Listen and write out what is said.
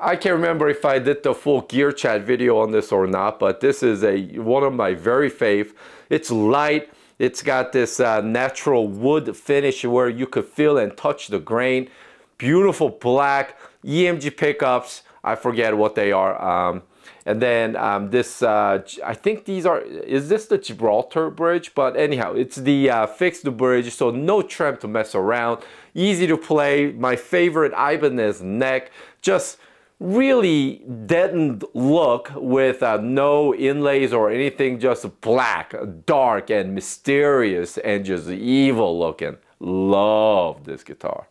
I can't remember if I did the full gear chat video on this or not, but this is a one of my very fave. It's light. It's got this uh, natural wood finish where you could feel and touch the grain. Beautiful black EMG pickups. I forget what they are. Um, and then um, this, uh, I think these are, is this the Gibraltar bridge? But anyhow, it's the uh, fixed bridge, so no trem to mess around. Easy to play. My favorite Ibanez neck. Just really deadened look with uh, no inlays or anything, just black, dark, and mysterious, and just evil looking. Love this guitar.